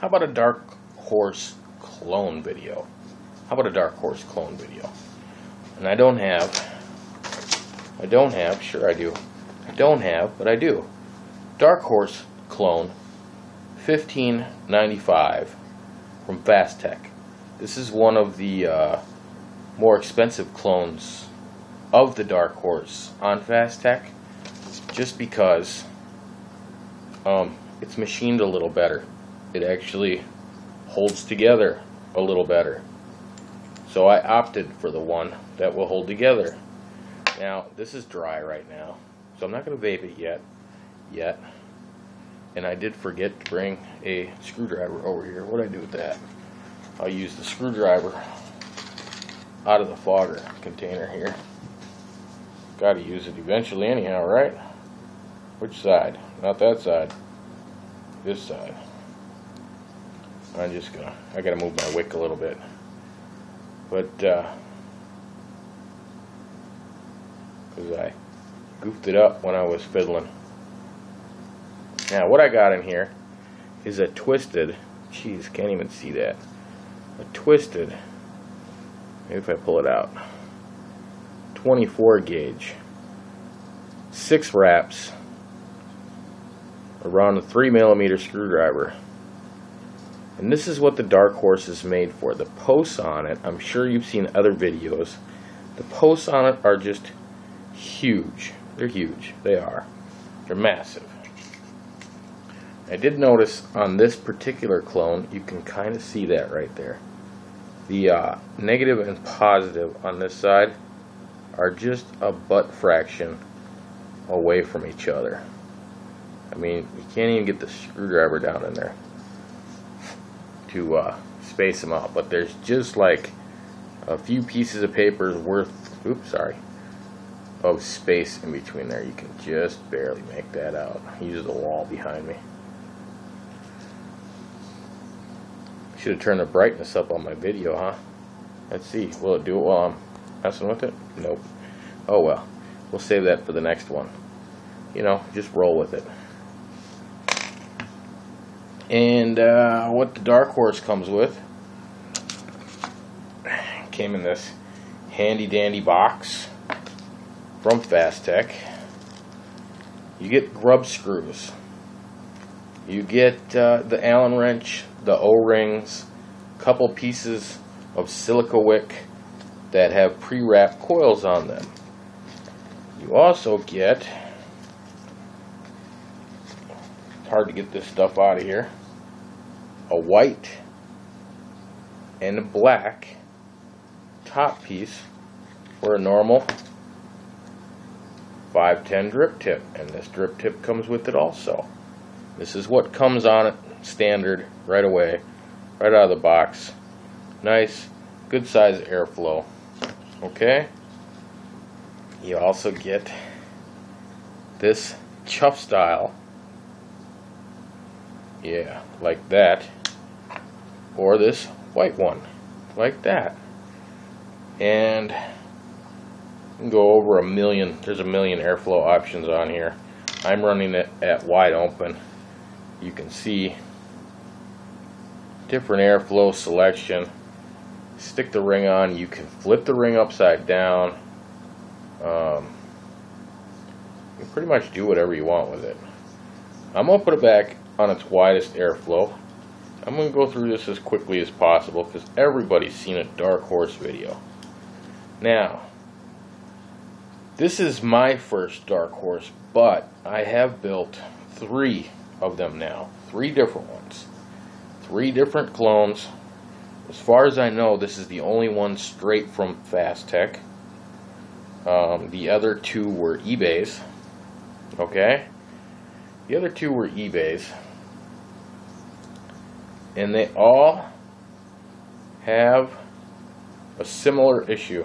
How about a Dark Horse clone video? How about a Dark Horse clone video? And I don't have, I don't have, sure I do. I don't have, but I do. Dark Horse clone 1595 from FastTech. This is one of the uh, more expensive clones of the Dark Horse on FastTech just because um, it's machined a little better. It actually holds together a little better. So I opted for the one that will hold together. Now, this is dry right now, so I'm not going to vape it yet. Yet. And I did forget to bring a screwdriver over here. What did I do with that? I'll use the screwdriver out of the fogger container here. Got to use it eventually anyhow, right? Which side? Not that side. This side. I'm just gonna, I gotta move my wick a little bit. But, uh, cause I goofed it up when I was fiddling. Now, what I got in here is a twisted, jeez, can't even see that. A twisted, maybe if I pull it out, 24 gauge, six wraps, around a three millimeter screwdriver. And this is what the Dark Horse is made for. The posts on it, I'm sure you've seen other videos. The posts on it are just huge. They're huge. They are. They're massive. I did notice on this particular clone, you can kind of see that right there. The uh, negative and positive on this side are just a butt fraction away from each other. I mean, you can't even get the screwdriver down in there to uh, space them out. But there's just like a few pieces of paper worth, oops, sorry, of space in between there. You can just barely make that out. Use the wall behind me. Should have turned the brightness up on my video, huh? Let's see. Will it do it while I'm messing with it? Nope. Oh well. We'll save that for the next one. You know, just roll with it. And uh, what the Dark Horse comes with came in this handy dandy box from FastTech. You get grub screws. You get uh, the Allen wrench, the O-rings, couple pieces of silica wick that have pre-wrapped coils on them. You also get it's hard to get this stuff out of here. A white and a black top piece for a normal 510 drip tip. And this drip tip comes with it also. This is what comes on it standard right away, right out of the box. Nice, good size airflow. Okay? You also get this chuff style yeah, like that. Or this white one, like that. And go over a million, there's a million airflow options on here. I'm running it at wide open. You can see different airflow selection. Stick the ring on, you can flip the ring upside down. Um, you pretty much do whatever you want with it. I'm going to put it back on its widest airflow. I'm going to go through this as quickly as possible because everybody's seen a Dark Horse video. Now, this is my first Dark Horse, but I have built three of them now. Three different ones. Three different clones. As far as I know, this is the only one straight from FastTech. Um, the other two were eBay's. Okay? The other two were eBay's and they all have a similar issue.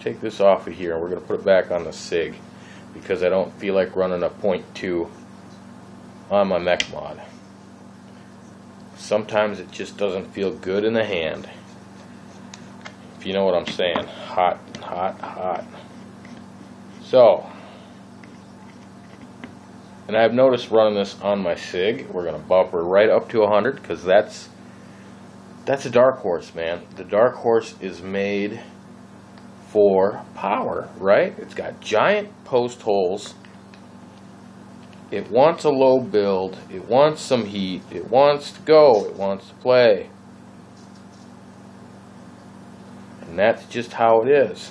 Take this off of here. And we're going to put it back on the SIG because I don't feel like running a .2 on my mech mod. Sometimes it just doesn't feel good in the hand. If you know what I'm saying. Hot, hot, hot. So, And I've noticed running this on my SIG, we're going to bump her right up to 100 because that's that's a dark horse, man. The dark horse is made for power, right? It's got giant post holes. It wants a low build. It wants some heat. It wants to go. It wants to play. And that's just how it is.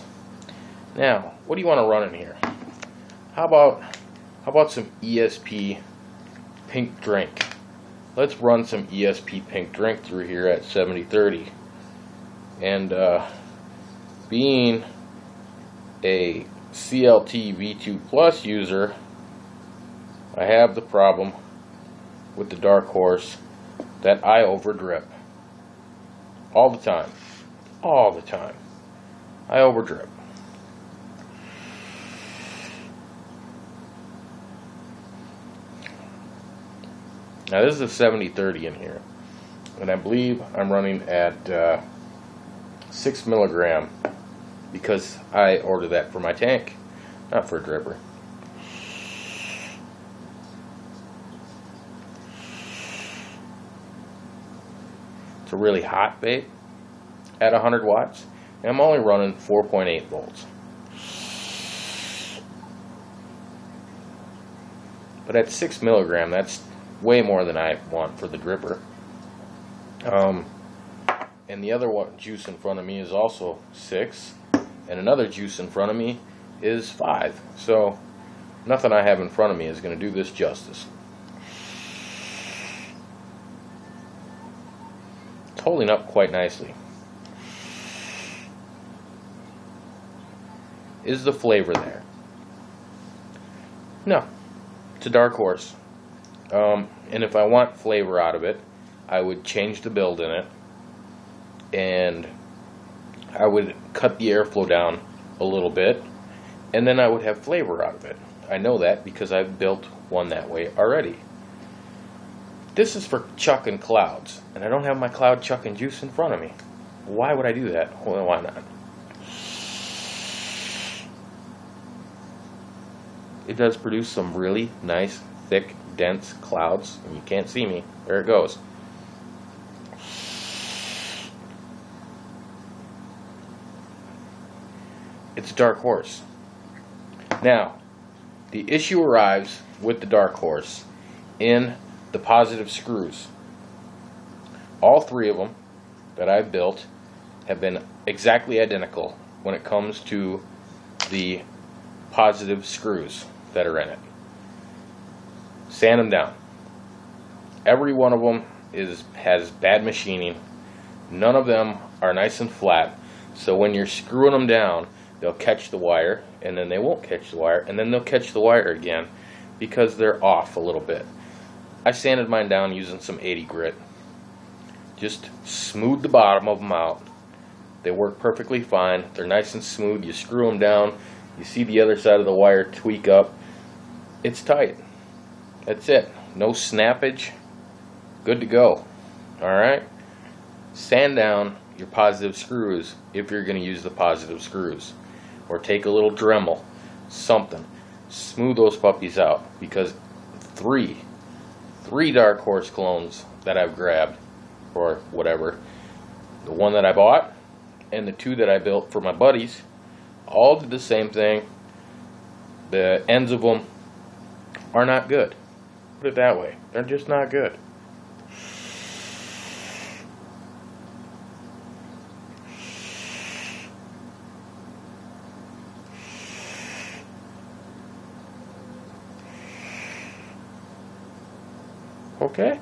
Now, what do you want to run in here? How about how about some ESP pink drink? Let's run some ESP pink drink through here at 7030. And uh, being a CLT V2 Plus user, I have the problem with the Dark Horse that I overdrip. All the time. All the time. I overdrip. Now this is a 7030 in here. And I believe I'm running at uh, 6 milligram because I ordered that for my tank, not for a dripper. It's a really hot bait at 100 watts. And I'm only running 4.8 volts. But at 6 milligram, that's way more than I want for the dripper. Um, and the other one, juice in front of me is also 6 and another juice in front of me is 5 so nothing I have in front of me is going to do this justice. It's holding up quite nicely. Is the flavor there? No. It's a dark horse um, and if I want flavor out of it I would change the build in it and I would cut the airflow down a little bit and then I would have flavor out of it. I know that because I've built one that way already. This is for chucking clouds and I don't have my cloud chucking juice in front of me. Why would I do that? Well, why not? It does produce some really nice, thick, dense clouds and you can't see me. There it goes. it's a dark horse. Now, the issue arrives with the dark horse in the positive screws. All three of them that I've built have been exactly identical when it comes to the positive screws that are in it. Sand them down. Every one of them is has bad machining. None of them are nice and flat. So when you're screwing them down, they'll catch the wire and then they won't catch the wire and then they'll catch the wire again because they're off a little bit. I sanded mine down using some 80 grit. Just smooth the bottom of them out. They work perfectly fine. They're nice and smooth. You screw them down. You see the other side of the wire tweak up. It's tight. That's it. No snappage. Good to go. Alright? Sand down your positive screws if you're going to use the positive screws or take a little Dremel, something. Smooth those puppies out because three, three Dark Horse clones that I've grabbed or whatever, the one that I bought and the two that I built for my buddies, all did the same thing. The ends of them are not good. Put it that way. They're just not good. Okay?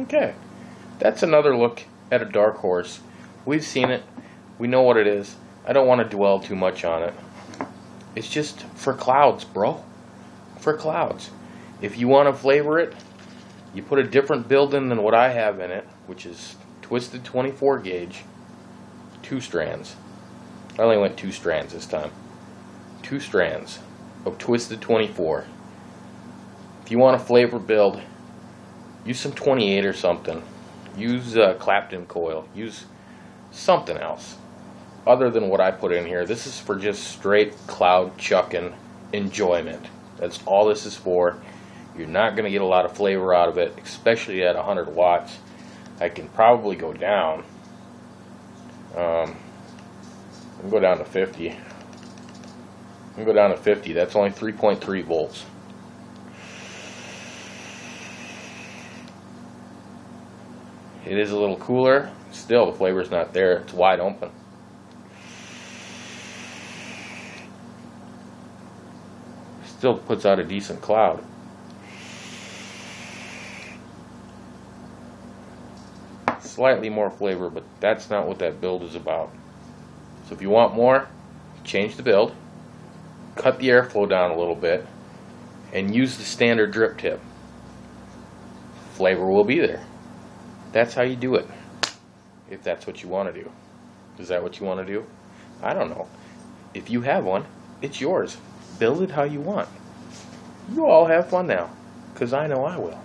Okay. That's another look at a dark horse. We've seen it. We know what it is. I don't want to dwell too much on it. It's just for clouds, bro. For clouds. If you want to flavor it, you put a different build in than what I have in it, which is twisted 24 gauge, two strands. I only went two strands this time. Two strands of twisted 24. If you want a flavor build, use some 28 or something. Use uh, Clapton coil. Use something else other than what I put in here. This is for just straight cloud chucking enjoyment. That's all this is for. You're not going to get a lot of flavor out of it, especially at 100 watts. I can probably go down. Um, I can go down to 50. I can go down to 50. That's only 3.3 volts. It is a little cooler. Still, the flavor's not there. It's wide open. Still puts out a decent cloud. Slightly more flavor, but that's not what that build is about. So if you want more, change the build, cut the airflow down a little bit, and use the standard drip tip. Flavor will be there. That's how you do it. If that's what you want to do. Is that what you want to do? I don't know. If you have one, it's yours. Build it how you want. You all have fun now, because I know I will.